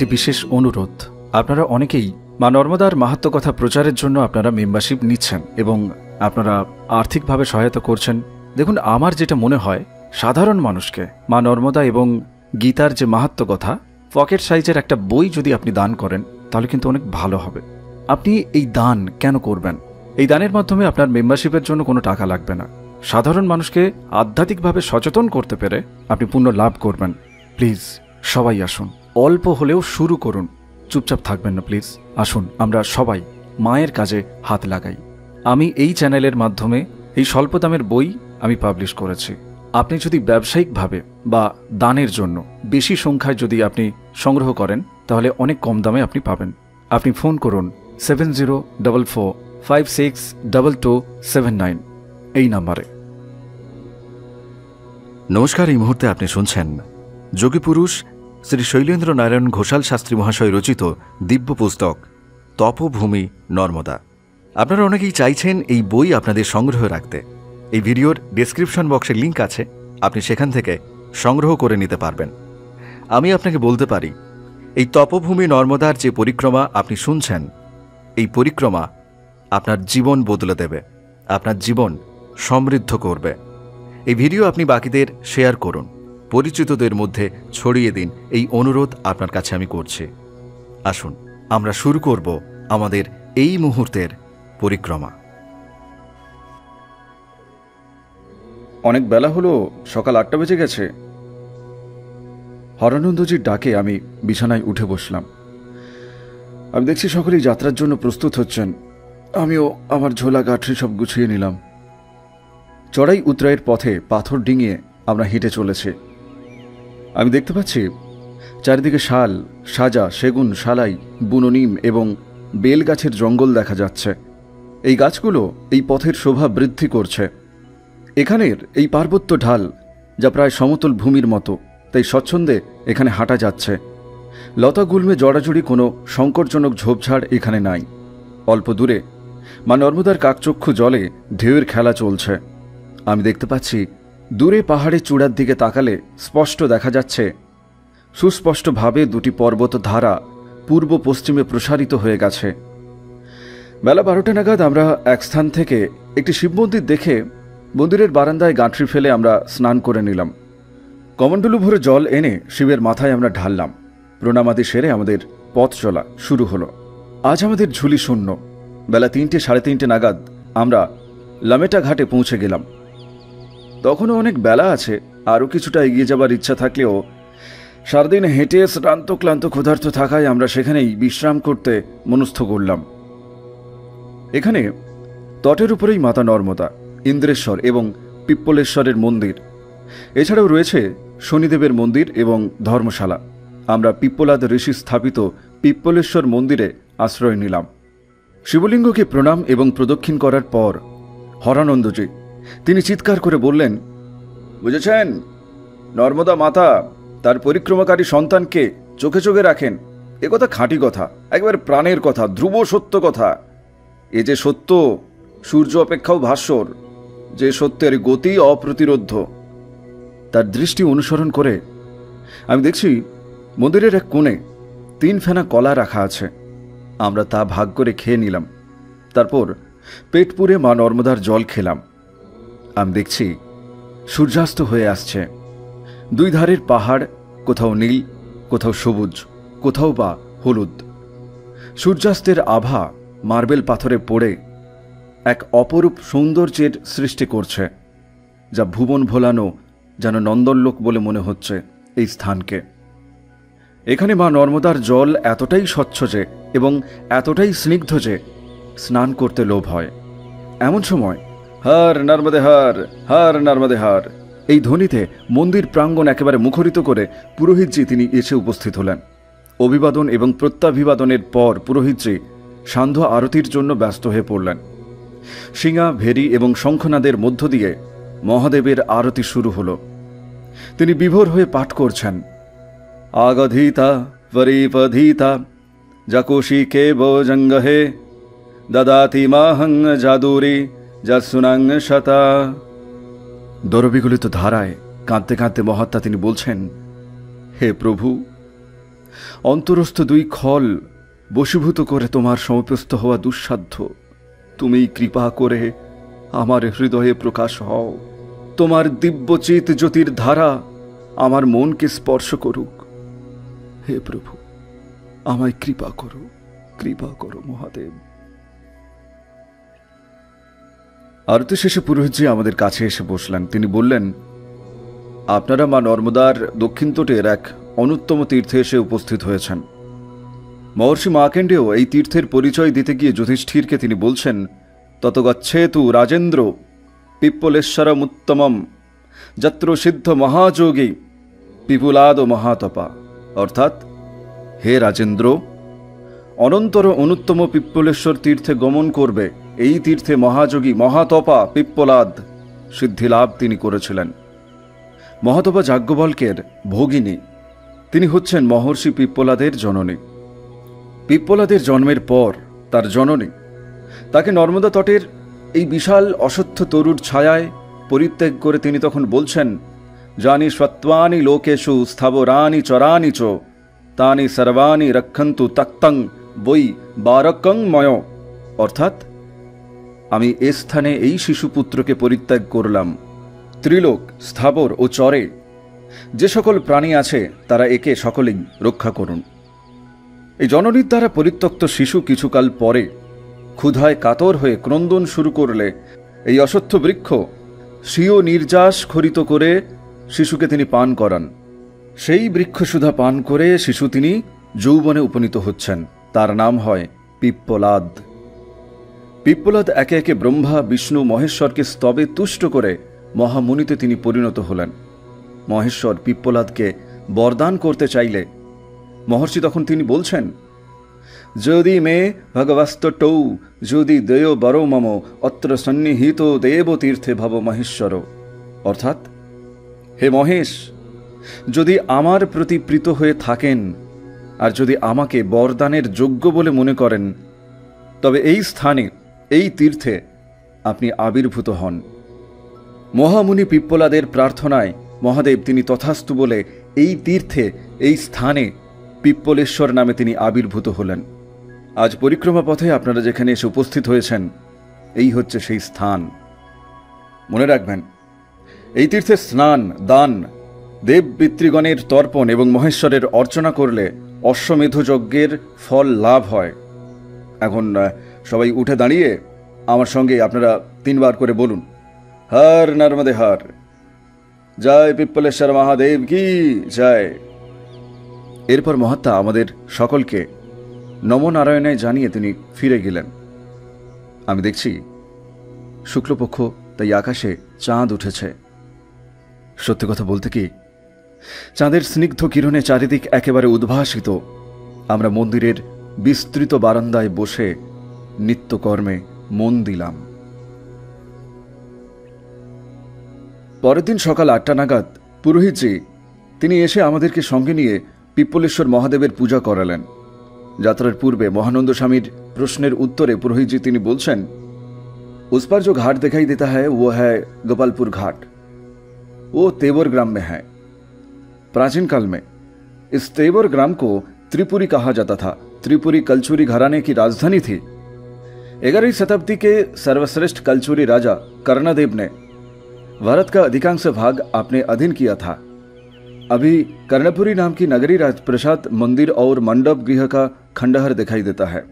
একটি বিশেষ অনুরোধ। আপনারা অনেকেই মা নর্মদার মাহাত্ম কথা প্রচারের জন্য আপনারা মেম্বারশিপ নিচ্ছেন এবং আপনারা আর্থিকভাবে সহায়তা করছেন। দেখুন, আমার যেটা মনে হয়, সাধারণ মানুষকে মা নর্মদা এবং গীতার যে মাহাত্ম কথা, পকেট সাইজের একটা বই যদি আপনি দান করেন, তাহলে কিন্তু অনেক ভালো হবে। আপনি এই দান কেন করবেন? এই দানের মাধ্যমে আপনার মেম্বারশিপের জন্য কোনো টাকা লাগবে না। সাধারণ মানুষকে আধ্যাত্মিকভাবে সচেতন করতে পেরে আপনি পূর্ণ লাভ করবেন। প্লিজ, সবাই আসুন। অল্প হলেও শুরু করুন। চুপচাপ থাকবেন না, প্লিজ। আসুন, আমরা সবাই মায়ের কাজে হাত লাগাই। আমি এই চ্যানেলের মাধ্যমে এই স্বল্প দামের বই আমি পাবলিশ করেছি। আপনি যদি ব্যবসায়িকভাবে বা দানের জন্য বেশি সংখ্যায় যদি আপনি সংগ্রহ করেন, তাহলে অনেক কম দামে আপনি পাবেন। আপনি ফোন করুন seven zero double four five six double two seven nine. এই নাম্বারে। নমস্কার, এই মুহূর্তে আপনি শুনছেন যোগী পুরুষ শ্রী শৈলেন্দ্র নারায়ণ ঘোষাল শাস্ত্রী মহাশয় রচিত দিব্য পুস্তক, তপভূমি নর্মদা। আপনারা অনেকেই চাইছেন এই বই আপনাদের সংগ্রহ রাখতে। এই ভিডিওর ডেসক্রিপশন বক্সের লিঙ্ক আছে, আপনি সেখান থেকে সংগ্রহ করে নিতে পারবেন। আমি আপনাকে বলতে পারি, এই তপভূমি নর্মদার যে পরিক্রমা আপনি শুনছেন, এই পরিক্রমা আপনার জীবন বদলে দেবে, আপনার জীবন সমৃদ্ধ করবে। এই ভিডিও আপনি বাকিদের শেয়ার করুন। পরিচিতদের মধ্যে ছড়িয়ে দিন এই অনুরোধ আপনার কাছে আমি করছি। আসুন, আমরা শুরু করব আমাদের এই মুহূর্তের পরিক্রমা। অনেক বেলা হলো, সকাল আটটা বেজে গেছে। হরানন্দজির ডাকে আমি বিছানায় উঠে বসলাম। আমি দেখছি সকলেই যাত্রার জন্য প্রস্তুত হচ্ছেন। আমিও আমার ঝোলা গাঠরি সব গুছিয়ে নিলাম। চড়াই উত্তরায়ের পথে পাথর ডিঙিয়ে আমরা হেঁটে চলেছি। আমি দেখতে পাচ্ছি চারিদিকে শাল, সাজা, সেগুন, শালাই বুননিম এবং বেল গাছের জঙ্গল দেখা যাচ্ছে। এই গাছগুলো এই পথের শোভা বৃদ্ধি করছে। এখানের এই পার্বত্য ঢাল যা প্রায় সমতল ভূমির মতো, তাই স্বচ্ছন্দে এখানে হাঁটা যাচ্ছে। লতা গুল্মে জড়াজড়ি কোনো সংকটজনক ঝোপঝাড় এখানে নাই। অল্প দূরে মা নর্মদার কাকচক্ষু জলে ঢেউয়ের খেলা চলছে। আমি দেখতে পাচ্ছি দূরে পাহাড়ের চূড়ার দিকে তাকালে স্পষ্ট দেখা যাচ্ছে। সুস্পষ্টভাবে দুটি পর্বত ধারা পূর্ব পশ্চিমে প্রসারিত হয়ে গেছে। বেলা বারোটা নাগাদ আমরা এক স্থান থেকে একটি শিব মন্দির দেখে মন্দিরের বারান্দায় গাঁঠরি ফেলে আমরা স্নান করে নিলাম। কমণ্ডলু ভরে জল এনে শিবের মাথায় আমরা ঢাললাম। প্রণামাদি সেরে আমাদের পথ চলা শুরু হলো। আজ আমাদের ঝুলি শূন্য। বেলা তিনটে সাড়ে তিনটে নাগাদ আমরা লামেটা ঘাটে পৌঁছে গেলাম। তখনও অনেক বেলা আছে, আরও কিছুটা এগিয়ে যাবার ইচ্ছা থাকলেও সারাদিন হেঁটে শ্রান্ত ক্লান্ত ক্ষুধার্ত থাকায় আমরা সেখানেই বিশ্রাম করতে মনস্থ করলাম। এখানে তটের উপরেই মাতা নর্মদা, ইন্দ্রেশ্বর এবং পিপ্পলেশ্বরের মন্দির। এছাড়াও রয়েছে শনিদেবের মন্দির এবং ধর্মশালা। আমরা পিপ্পলাদ ঋষি স্থাপিত পিপ্পলেশ্বর মন্দিরে আশ্রয় নিলাম। শিবলিঙ্গকে প্রণাম এবং প্রদক্ষিণ করার পর হরানন্দজি তিনি চিৎকার করে বললেন, বুঝেছেন? নর্মদা মাতা তার পরিক্রমাকারী সন্তানকে চোখে চোখে রাখেন। এ কথা খাঁটি কথা, একবার প্রাণের কথা, ধ্রুব সত্য কথা। এ যে সত্য, সূর্য অপেক্ষাও ভাস্বর যে সত্যের গতি অপ্রতিরোধ্য। তার দৃষ্টি অনুসরণ করে আমি দেখছি মন্দিরের এক কোণে তিন ফেনা কলা রাখা আছে। আমরা তা ভাগ করে খেয়ে নিলাম। তারপর পেট পুরে মা নর্মদার জল খেলাম। আমি দেখছি সূর্যাস্ত হয়ে আসছে। দুই ধারের পাহাড়, কোথাও নীল, কোথাও সবুজ, কোথাও বা হলুদ। সূর্যাস্তের আভা মার্বেল পাথরে পড়ে এক অপরূপ সৌন্দর্যের সৃষ্টি করছে, যা ভুবন ভোলানো যেন নন্দনলোক বলে মনে হচ্ছে এই স্থানকে। এখানে মা নর্মদার জল এতটাই স্বচ্ছ যে এবং এতটাই স্নিগ্ধ যে স্নান করতে লোভ হয়। এমন সময় হার নর্মদে হার হার নর্মদে হার। এই ধ্বনিতে মন্দির প্রাঙ্গণ একেবারে মুখরিত করে পুরোহিতজি তিনি এসে উপস্থিত হলেন। অভিবাদন এবং প্রত্যাভিবাদনের পর পুরোহিতজি সান্ধ্য আরতির জন্য ব্যস্ত হয়ে পড়লেন। সিঙা ভেরি এবং শঙ্খনাদের মধ্য দিয়ে মহাদেবের আরতি শুরু হল। তিনি বিভোর হয়ে পাঠ করছেন। আগধীতা পরিপধীতা জাকুশি কে বজঙ্গহে দদাতি মাহং জাদুরি যৎসুনাং শতা দরবিগলিত ধারায় কাঁদতে কাঁদতে মহাত্মা তিনি বলছেন, হে প্রভু, অন্তরস্থ দুই খল বশীভূত করে তোমার সমপ্যস্ত হওয়া দুঃসাধ্য। তুমি কৃপা করে আমার হৃদয়ে প্রকাশ হও। তোমার দিব্যচিত জ্যোতির ধারা আমার মনকে স্পর্শ করুক। হে প্রভু, আমায় কৃপা করো কৃপা করো মহাদেব। আরতি শেষে পুরোহিতজি আমাদের কাছে এসে বসলেন। তিনি বললেন, আপনারা মা নর্মদার দক্ষিণ তটের এক অনুত্তম তীর্থে এসে উপস্থিত হয়েছেন। মহর্ষি মাকেন্ডেও এই তীর্থের পরিচয় দিতে গিয়ে যুধিষ্ঠিরকে তিনি বলছেন তত গচ্ছেতু রাজেন্দ্র পিপ্পলেশ্বরমুত্তমম যত্র সিদ্ধ মহাযোগী পিপুলাদ ও মহাতপা। অর্থাৎ, হে রাজেন্দ্র, অনন্তর অনুত্তম পিপ্পলেশ্বর তীর্থে গমন করবে এই তীর্থে মহাযোগী মহাতপা পিপ্পলাদ সিদ্ধিলাভ তিনি করেছিলেন। মহাতপা যাজ্ঞবল্কের ভগিনী। তিনি হচ্ছেন মহর্ষি পিপ্পলাদের জননী। পিপ্পলাদের জন্মের পর তার জননী। তাকে নর্মদা তটের এই বিশাল অসত্য তরুর ছায়ায় পরিত্যাগ করে তিনি তখন বলছেন, জানি সত্ত্বানি লোকেশু স্থাবরানি চরানি চ, তানি সর্বাণি রক্ষন্তু তক্তং বই বারকং ময়। অর্থাৎ আমি এ স্থানে এই শিশুপুত্রকে পরিত্যাগ করলাম। ত্রিলোক, স্থাবর ও চরে, যে সকল প্রাণী আছে, তারা একে সকলেই রক্ষা করুন। এই জননীর দ্বারা পরিত্যক্ত শিশু কিছুকাল পরে ক্ষুধায় কাতর হয়ে ক্রন্দন শুরু করলে এই অসত্য বৃক্ষ স্বীয় নির্যাস খরিত করে শিশুকে তিনি পান করান। সেই বৃক্ষ সুধা পান করে শিশু তিনি যৌবনে উপনীত হচ্ছেন। তার নাম হয় পিপ্পলাদ। পিপ্পলাদ একে একে ব্রহ্মা, বিষ্ণু, মহেশ্বরকে স্তবে তুষ্ট করে মহামুনিতে তিনি পরিণত হলেন। মহেশ্বর পিপ্পলাদকে বরদান করতে চাইলে মহর্ষি তখন তিনি বলছেন, যদি মে ভগবস্ত টৌ, যদি দেয় বর মম, অত্র সন্নিহিত দেব তীর্থে ভব মহেশ্বর। অর্থাৎ, হে মহেশ, যদি আমার প্রতি প্রীত হয়ে থাকেন আর যদি আমাকে বরদানের যোগ্য বলে মনে করেন, তবে এই স্থানে এই তীর্থে আপনি আবির্ভূত হন। মহামুনি পিপ্পলাদের প্রার্থনায় মহাদেব তিনি তথাস্তু বলে এই তীর্থে, এই স্থানে পিপ্পলেশ্বর নামে তিনি আবির্ভূত হলেন। আজ পরিক্রমা পথে আপনারা যেখানে এসে উপস্থিত হয়েছেন, এই হচ্ছে সেই স্থান। মনে রাখবেন, এই তীর্থে স্নান, দান, দেব পিতৃগণের তর্পণ এবং মহেশ্বরের অর্চনা করলে অশ্বমেধ যজ্ঞের ফল লাভ হয়। এখন সবাই উঠে দাঁড়িয়ে আমার সঙ্গে আপনারা তিনবার করে বলুন। হর নর্মদে হর। জয় পিপ্পলেশ্বর মহাদেব কি জয়। এরপর মহাত্মা আমাদের সকলকে নমনারায়ণে জানিয়ে তিনি ফিরে গেলেন। আমি দেখছি শুক্লপক্ষ তাই আকাশে চাঁদ উঠেছে। সত্যি কথা বলতে কি, চাঁদের স্নিগ্ধ কিরণে চারিদিক একেবারে উদ্ভাসিত। আমরা মন্দিরের বিস্তৃত বারান্দায় বসে নিত্যকর্মে মন দিলাম পরের দিন সকাল আটটা নাগাদ পুরোহিতজি তিনি এসে আমাদেরকে সঙ্গে নিয়ে পিপ্পলেশ্বর মহাদেবের পূজা করালেন যাত্রার পূর্বে মহানন্দ স্বামীর প্রশ্নের উত্তরে পুরোহিতজি তিনি বলছেন उस पर जो घाट दिखाई देता है वो है गोपालपुर घाट वो तेवर ग्राम में है प्राचीन काल में इस तेवर ग्राम को त्रिपुरी कहा जाता था त्रिपुरी कलचुरी घराने की राजधानी थी ग्यारहवीं शताब्दी के सर्वश्रेष्ठ कलचुरी राजा कर्णदेव ने भारत का अधिकांश भाग अपने अधीन किया था अभी कर्णपुरी नाम की नगरी राजप्रसाद मंदिर और मंडप गृह का खंडहर दिखाई देता है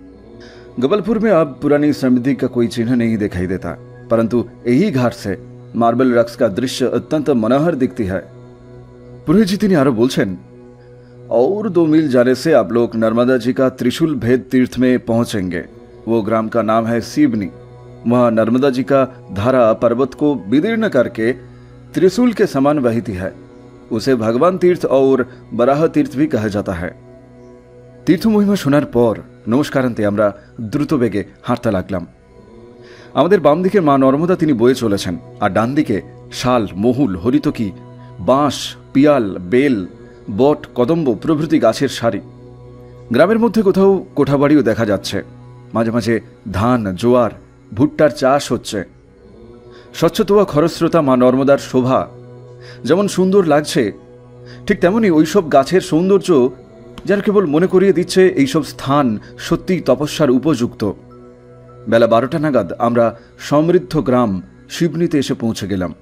गबलपुर में अब पुरानी समृद्धि का कोई चिन्ह नहीं दिखाई देता परंतु यही घाट से मार्बल रक्स का दृश्य अत्यंत मनोहर दिखती है पुरोहित जी তিনি আরো বলছেন और दो मील जाने से आप लोग नर्मदा जी का त्रिशूल भेद तीर्थ में पहुंचेंगे वो ग्राम का नाम है सीबनी वहां नर्मदा जी का धारा पर्वत को विदीर्ण करके त्रिशूल के समान बहती है उसे भगवान तीर्थ और बराह तीर्थ भी कहा जाता है তীর্থ মহিমা শোনার পর নমস্কারান্তে আমরা দ্রুত বেগে হাঁটতে লাগলাম আমাদের বাম দিকে মা নর্মদা তিনি বয়ে চলেছেন আর ডান দিকে শাল মহুল হরিতকি বাঁশ পিয়াল বেল বট কদম্ব প্রভৃতি গাছের সারি গ্রামের মধ্যে কোথাও কোঠাবাড়িও দেখা যাচ্ছে মাঝে মাঝে ধান, জোয়ার, ভুট্টার চাষ হচ্ছে। স্বচ্ছতোয়া খরস্রোতা মা নর্মদার শোভা। যেমন সুন্দর লাগছে, ঠিক তেমনি ওইসব গাছের সৌন্দর্য যেন কেবল মনে করিয়ে দিচ্ছে এইসব স্থান সত্যিই তপস্যার উপযুক্ত। বেলা বারোটা নাগাদ আমরা সমৃদ্ধ গ্রাম শিবনিতে এসে পৌঁছে গেলাম।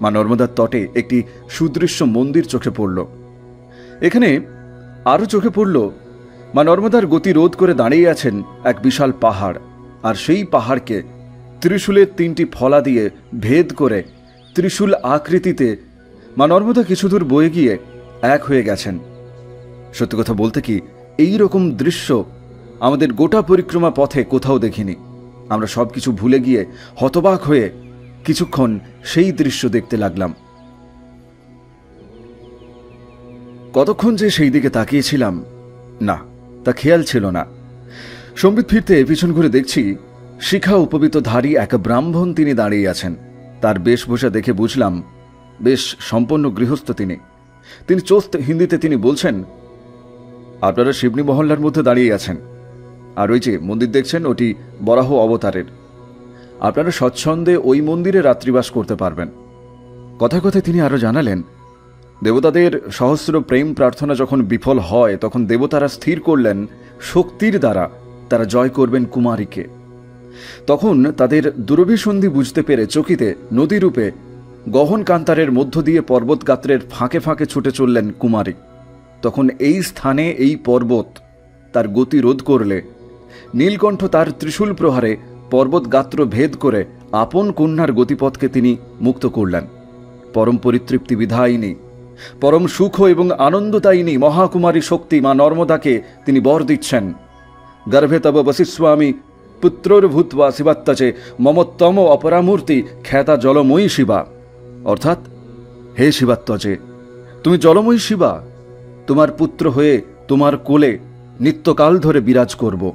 মা নর্মদার তটে একটি সুদৃশ্য মন্দির চোখে পড়ল। এখানে আরও চোখে পড়ল মা নর্মদার গতি রোধ করে দাঁড়িয়ে আছেন এক বিশাল পাহাড়, আর সেই পাহাড়কে ত্রিশূলের তিনটি ফলা দিয়ে ভেদ করে ত্রিশূল আকৃতিতে মা নর্মদা কিছুদূর বয়ে গিয়ে এক হয়ে গেছেন। সত্যি কথা বলতে কি, এই রকম দৃশ্য আমাদের গোটা পরিক্রমা পথে কোথাও দেখিনি। আমরা সব কিছু ভুলে গিয়ে হতবাক হয়ে কিছুক্ষণ সেই দৃশ্য দেখতে লাগলাম। কতক্ষণ যে সেই দিকে তাকিয়েছিলাম, না তা খেয়াল ছিল না। সম্বিত ফিরতে পিছন ঘুরে দেখছি শিখা উপবিত ধারী এক ব্রাহ্মণ তিনি দাঁড়িয়ে আছেন। তার বেশভূষা দেখে বুঝলাম, বেশ সম্পন্ন গৃহস্থ তিনি। তিনি চোস্ত হিন্দিতে তিনি বলছেন, আপনারা শিবনী মহল্লার মধ্যে দাঁড়িয়ে আছেন। আর ওই যে মন্দির দেখছেন, ওটি বরাহ অবতারের। আপনারা স্বচ্ছন্দে ওই মন্দিরে রাত্রিবাস করতে পারবেন। কথায় কথায় তিনি আরও জানালেন দেবতাদের সহস্র প্রেম প্রার্থনা যখন বিফল হয়, তখন দেবতারা স্থির করলেন শক্তির দ্বারা। তারা জয় করবেন কুমারীকে। তখন তাদের দুরভিসন্ধি বুঝতে পেরে চকিতে নদীরূপে গহন কান্তারের মধ্য দিয়ে পর্বত গাত্রের ফাঁকে ফাঁকে ছুটে চললেন কুমারী। তখন এই স্থানে এই পর্বত তার গতি রোধ করলে, নীলকণ্ঠ তার ত্রিশূল প্রহারে পর্বত গাত্র ভেদ করে আপন কন্যার গতিপথকে তিনি মুক্ত করলেন। পরম পরিতৃপ্তি বিধায়িনী পরম সুখ এবং আনন্দদায়িনী মহাকুমারী শক্তি মা নর্মদাকে তিনি বর দিচ্ছেন। গর্ভে তব বসিস্বামী পুত্রর ভূতবা শিবাত্তাচে মমত্তম অপরামূর্তি খ্যাতা জলময়ী শিবা। অর্থাৎ, হে শিবাত্মজে তুমি জলময়ী শিবা, তোমার পুত্র হয়ে তোমার কোলে নিত্যকাল ধরে বিরাজ করব।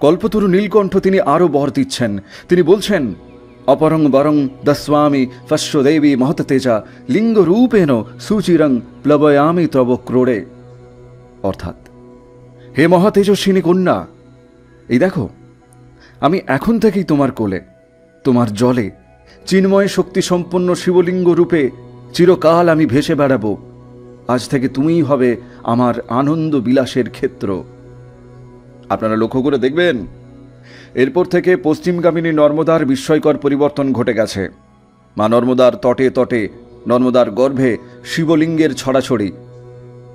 কল্পতরু নীলকণ্ঠ তিনি আরও বর দিচ্ছেন। তিনি বলছেন অপরং বরং দস্বামী ফস্য দেবী মহততেজা লিঙ্গরূপেণ সুচিরং প্লবয়ামি তব ক্রোড়ে। অর্থাৎ, হে মহাতেজস্বিনী কন্যা, এই দেখো, আমি এখন থেকেই তোমার কোলে, তোমার জলে, চিন্ময় শক্তি সম্পন্ন শিবলিঙ্গ রূপে চিরকাল আমি ভেসে বেড়াবো। আজ থেকে তুমিই হবে আমার আনন্দ বিলাসের ক্ষেত্র। আপনারা লক্ষ্য করে দেখবেন এরপর থেকে পশ্চিমগামিনী নর্মদার বিস্ময়কর পরিবর্তন ঘটে গেছে। মা নর্মদার তটে তটে, নর্মদার গর্ভে শিবলিঙ্গের ছড়াছড়ি।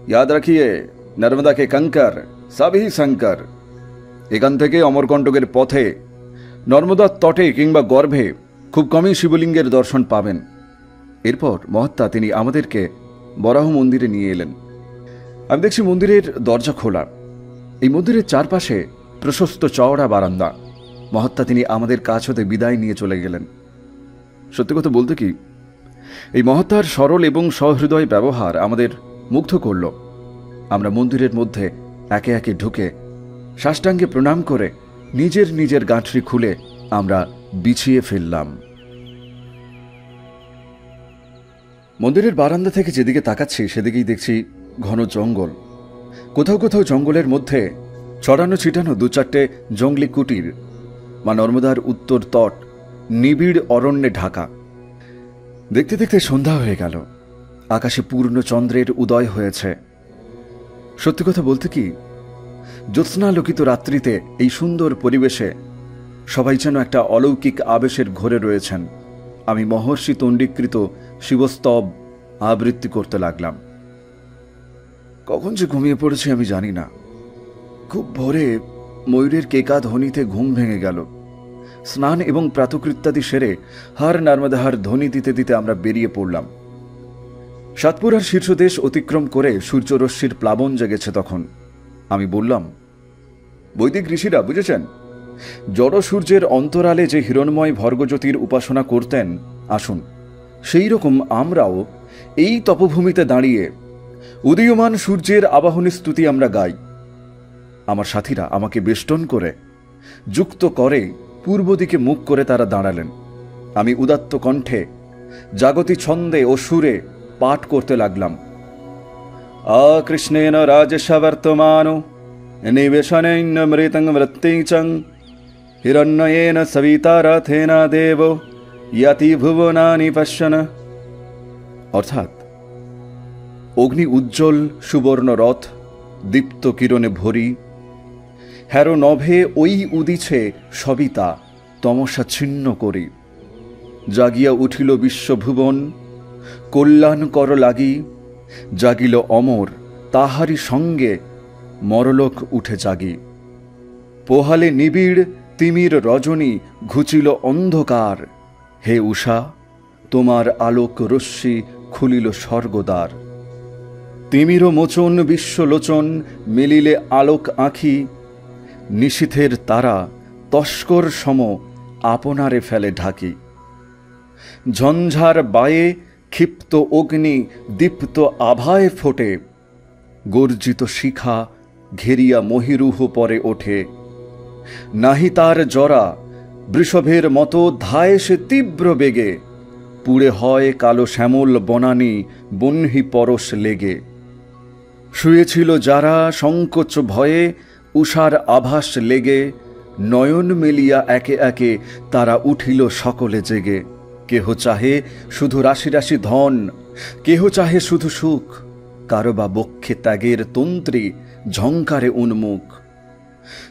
ইয়াদ রাখিয়ে, নর্মদাকে কঙ্কর সবই শঙ্কর। এখান থেকে অমরকণ্টকের পথে, নর্মদার তটে কিংবা গর্ভে খুব কমই শিবলিঙ্গের দর্শন পাবেন। এরপর মহাত্মা তিনি আমাদেরকে বরাহ মন্দিরে নিয়ে এলেন। আমি দেখছি মন্দিরের দরজা খোলা। এই মন্দিরের চারপাশে প্রশস্ত চওড়া বারান্দা। মহাত্মা তিনি আমাদের কাছ হতে বিদায় নিয়ে চলে গেলেন। সত্যি কথা বলতে কি, এই মহাত্মার সরল এবং সহৃদয় ব্যবহার আমাদের মুগ্ধ করল। আমরা মন্দিরের মধ্যে একে একে ঢুকে সাষ্টাঙ্গে প্রণাম করে নিজের নিজের গাঁঠরি খুলে আমরা বিছিয়ে ফেললাম। মন্দিরের বারান্দা থেকে যেদিকে তাকাচ্ছি, সেদিকেই দেখছি ঘন জঙ্গল। কোথাও কোথাও জঙ্গলের মধ্যে ছড়ানো ছিটানো দু চারটে জঙ্গলি কুটির মা নর্মদার উত্তর তট, নিবিড় অরণ্যে ঢাকা। দেখতে দেখতে সন্ধ্যা হয়ে গেল। আকাশে পূর্ণ চন্দ্রের উদয় হয়েছে। সত্যি কথা বলতে কি, জ্যোৎস্নালোকিত রাত্রিতে এই সুন্দর পরিবেশে সবাই যেন একটা অলৌকিক আবেশের ঘরে রয়েছেন। আমি মহর্ষি তণ্ডীকৃত শিবস্তব আবৃত্তি করতে লাগলাম। কখন যে ঘুমিয়ে পড়েছি আমি জানি না। খুব ভোরে ময়ূরের কেকা ধ্বনিতে ঘুম ভেঙে গেল। স্নান এবং প্রাতকৃত্যাদি সেরে হার নার্মদাহার ধ্বনি দিতে দিতে আমরা বেরিয়ে পড়লাম। সাতপুরার শীর্ষদেশ অতিক্রম করে সূর্যরশ্মির প্লাবন জেগেছে তখন। আমি বললাম, বৈদিক ঋষিরা, বুঝেছেন? জড় সূর্যের অন্তরালে যে হিরণময় ভর্গজ্যোতির উপাসনা করতেন, আসুন, সেই রকম আমরাও এই তপভূমিতে দাঁড়িয়ে উদীয়মান সূর্যের আবাহনী স্তুতি আমরা গাই। আমার সাথীরা আমাকে বেষ্টন করে, যুক্ত করে পূর্ব দিকে মুখ করে তারা দাঁড়ালেন। আমি উদাত্ত কণ্ঠে, জাগতি ছন্দে ও সুরে পাঠ করতে লাগলাম। আকৃষ্ণেন রাজসবর্তমান নিবেশনৈন্যমৃতং বৃত্তিচং হিরণ্যয়েন সবিতা রথেন দেব, ইয়াতি ভুবনানি পশ্যন। অর্থাৎ, অগ্নি উজ্জ্বল সুবর্ণ রথ দীপ্ত কিরণে ভরি হ্যারো নভে ওই উদিছে সবিতা তমসা ছিন্ন করি। জাগিয়া উঠিল বিশ্বভুবন কল্যাণ কর লাগি, জাগিল অমর তাহারি সঙ্গে মরলোক উঠে জাগি। পোহালে নিবিড় তিমির রজনী ঘুচিল অন্ধকার। হে উষা, তোমার আলোক রশ্মি খুলিল স্বর্গদ্বার। তিমির মোচন বিশ্বলোচন মিলিলে আলোক আঁখি নিশীথের তারা তস্কর সম আপনারে ফেলে ঢাকি। ঝঞ্ঝার বায়ে ক্ষিপ্ত অগ্নি দীপ্ত আভায় ফোটে। গর্জিত শিখা ঘেরিয়া মহিরুহ পরে ওঠে। নাহি তার জরা, বৃষভের মতো ধায় সে তীব্র বেগে। পুড়ে হয় কালো শ্যামল বনানি বহ্নি পরশ লেগে। শুয়েছিল যারা সংকোচ ভয়ে উষার আভাস লেগে নয়ন মেলিয়া একে একে তারা উঠিল সকলে জেগে। কেহ চাহে শুধু রাশি রাশি ধন, কেহ চাহে শুধু সুখ, কারও বা বক্ষে ত্যাগের তন্ত্রী ঝঙ্কারে উন্মুখ।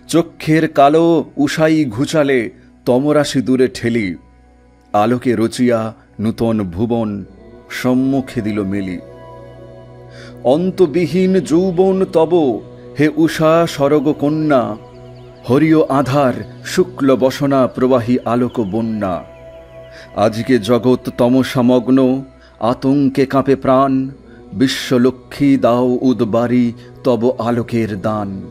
চক্ষের কালো উষাই ঘুচালে তমরাশি দূরে ঠেলি, আলোকে রচিয়া নূতন ভুবন সম্মুখে দিল মেলি। অন্তবিহীন যৌবন তব হে উষা সরগ কন্যা হরিয় আধার, শুক্ল বসনা প্রবাহী আলোক বন্যা। আজকে জগৎ তমসামগ্ন আতঙ্কে কাঁপে প্রাণ, বিশ্বলক্ষ্মী দাও উদ্বারি তব আলোকের দান।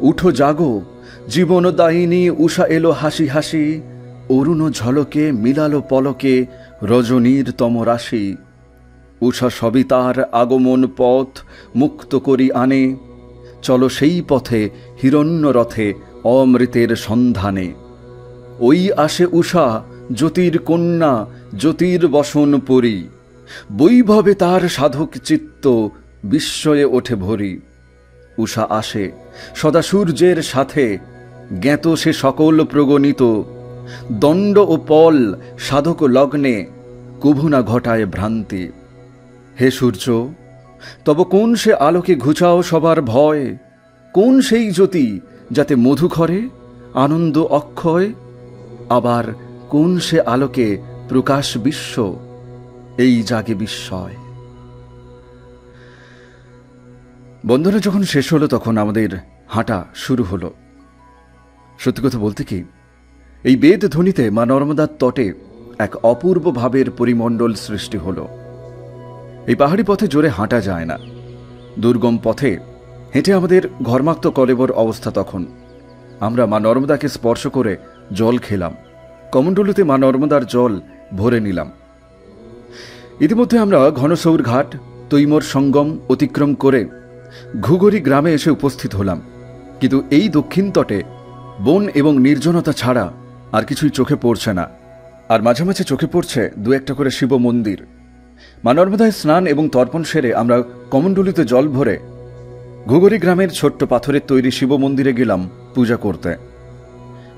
উঠো জাগো জীবনদায়িনী উষা এলো হাসি হাসি, অরুণ ঝলকে মিলালো পলকে রজনীর তম রাশি। উষা সবিতার আগমন পথ মুক্ত করি আনে চলো সেই পথে হিরণ্য রথে অমৃতের সন্ধানে। ওই আসে উষা, জ্যোতির কন্যা, জ্যোতির বসন পরি বৈভবে তার সাধক চিত্ত বিস্ময়ে ওঠে ভরি। উষা আসে সদা সূর্যের সাথে, জ্ঞাত সে সকল প্রগণিত। দণ্ড ও পল সাধক লগ্নে, কুভুনা ঘটায় ভ্রান্তি। হে সূর্য তব কোন সে আলোকে ঘুচাও সবার ভয়? কোন সেই জ্যোতি যাতে মধু খরে, আনন্দ অক্ষয়? আবার কোন সে আলোকে প্রকাশ বিশ্ব? এই জাগে বিস্ময়। বন্ধনা যখন শেষ হলো, তখন আমাদের হাঁটা শুরু হলো। সত্যি কথা বলতে কি, এই বেদ ধ্বনিতে মা নর্মদার তটে এক অপূর্ব ভাবের পরিমণ্ডল সৃষ্টি হলো। এই পাহাড়ি পথে জোরে হাঁটা যায় না। দুর্গম পথে হেঁটে আমাদের ঘর্মাক্ত কলেবর অবস্থা তখন। আমরা মা নর্মদাকে স্পর্শ করে জল খেলাম। কমণ্ডলুতে মা নর্মদার জল ভরে নিলাম। ইতিমধ্যে আমরা ঘনসৌর ঘাট, তৈমর সঙ্গম অতিক্রম করে ঘুঘরি গ্রামে এসে উপস্থিত হলাম। কিন্তু এই দক্ষিণ তটে বন এবং নির্জনতা ছাড়া আর কিছুই চোখে পড়ছে না। আর মাঝে মাঝে চোখে পড়ছে দু একটা করে শিব মন্দির। মা স্নান এবং তর্পণ সেরে আমরা কমণ্ডলিতে জল ভরে ঘুঘরি গ্রামের ছোট্ট পাথরের তৈরি শিব মন্দিরে গেলাম পূজা করতে।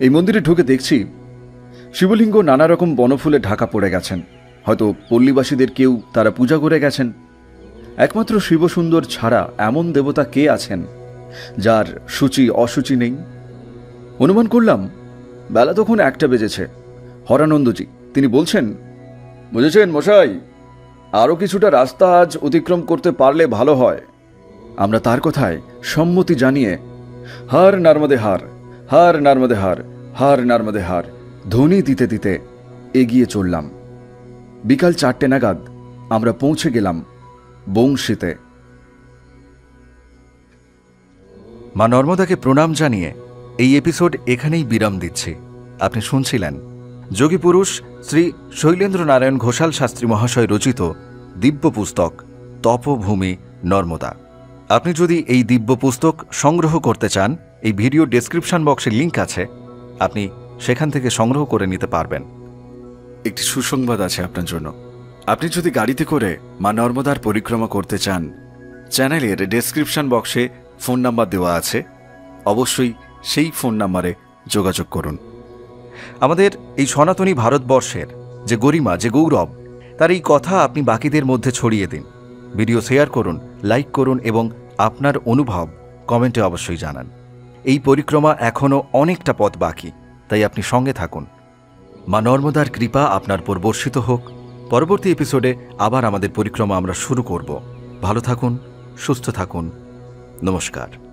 এই মন্দিরে ঢুকে দেখছি শিবলিঙ্গ নানা রকম বনফুলে ঢাকা পড়ে গেছেন। হয়তো পল্লীবাসীদের কেউ তারা পূজা করে গেছেন। একমাত্র শিবসুন্দর ছাড়া এমন দেবতা কে আছেন যার সূচি অসুচি নেই? অনুমান করলাম, বেলা তখন একটা বেজেছে। হরানন্দজি, তিনি বলছেন, বুঝেছেন মশাই? আরও কিছুটা রাস্তা আজ অতিক্রম করতে পারলে ভালো হয়। আমরা তার কথায় সম্মতি জানিয়ে, হার নার্মদে হার হার নার্মদে হার হার নার্মদে হার, ধ্বনি দিতে দিতে এগিয়ে চললাম। বিকাল চারটে নাগাদ আমরা পৌঁছে গেলাম বংশীতে। মা নর্মদাকে প্রণাম জানিয়ে এই এপিসোড এখানেই বিরাম দিচ্ছি। আপনি শুনছিলেন যোগী পুরুষ শ্রী শৈলেন্দ্র নারায়ণ ঘোষাল শাস্ত্রী মহাশয় রচিত দিব্য পুস্তক তপভূমি নর্মদা। আপনি যদি এই দিব্য পুস্তক সংগ্রহ করতে চান, এই ভিডিও ডেসক্রিপশন বক্সে লিংক আছে, আপনি সেখান থেকে সংগ্রহ করে নিতে পারবেন। একটি সুসংবাদ আছে আপনার জন্য। আপনি যদি গাড়িতে করে মা নর্মদার পরিক্রমা করতে চান, চ্যানেলের ডেসক্রিপশন বক্সে ফোন নাম্বার দেওয়া আছে। অবশ্যই সেই ফোন নাম্বারে যোগাযোগ করুন। আমাদের এই সনাতনী ভারতবর্ষের যে গরিমা, যে গৌরব, তার এই কথা আপনি বাকিদের মধ্যে ছড়িয়ে দিন। ভিডিও শেয়ার করুন, লাইক করুন এবং আপনার অনুভব কমেন্টে অবশ্যই জানান। এই পরিক্রমা এখনও অনেকটা পথ বাকি, তাই আপনি সঙ্গে থাকুন। মা নর্মদার কৃপা আপনার পর বর্ষিত হোক। পরবর্তী এপিসোডে আবার আমাদের পরিক্রমা আমরা শুরু করব। ভালো থাকুন, সুস্থ থাকুন। নমস্কার।